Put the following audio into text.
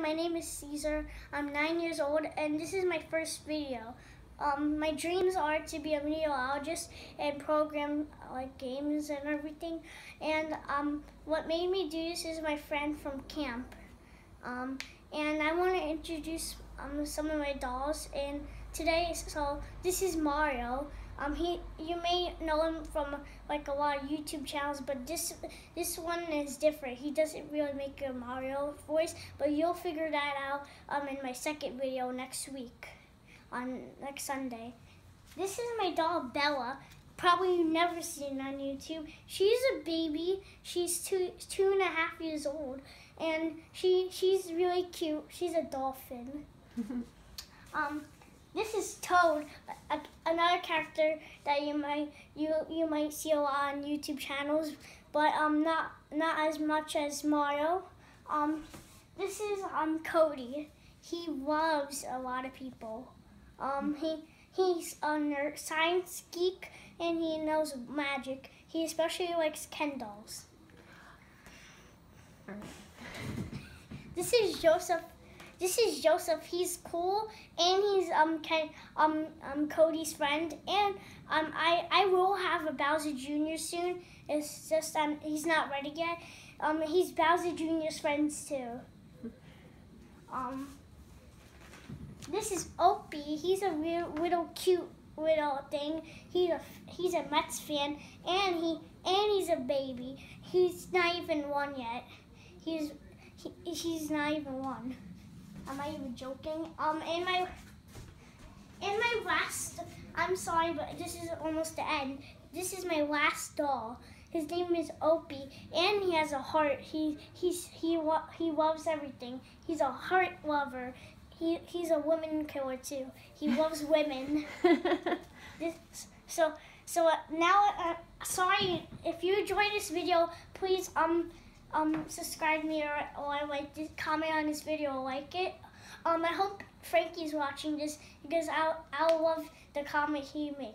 my name is Caesar. I'm nine years old, and this is my first video. Um, my dreams are to be a meteorologist and program like games and everything. And um, what made me do this is my friend from camp. Um, and I want to introduce um, some of my dolls. And today, so this is Mario. Um, he, you may know him from like a lot of YouTube channels, but this this one is different. He doesn't really make a Mario voice, but you'll figure that out um, in my second video next week, on next Sunday. This is my doll Bella. Probably you've never seen on YouTube. She's a baby. She's two two and a half years old, and she she's really cute. She's a dolphin. um, this is Toad, another character that you might you you might see a lot on YouTube channels, but um not not as much as Mario. Um, this is um Cody. He loves a lot of people. Um, he he's a nerd, science geek and he knows magic. He especially likes Ken dolls. This is Joseph this is Joseph. He's cool and he's um Ken, um um Cody's friend and um I I will have a Bowser Jr. soon. It's just um he's not ready yet. Um he's Bowser Jr.'s friends too. Um this is Opie. He's a real little cute little thing. He's a he's a Mets fan and he and he's a baby. He's not even one yet. He's he, he's not even one. Am I even joking? Um, in my in my last, I'm sorry, but this is almost the end. This is my last doll. His name is Opie, and he has a heart. He he's he he loves everything. He's a heart lover. He he's a woman killer too. He loves women. this, so so uh, now, uh, sorry if you enjoyed this video, please um um, subscribe me or, or like just comment on this video, like it. Um, I hope Frankie's watching this because I'll, I'll love the comment he make.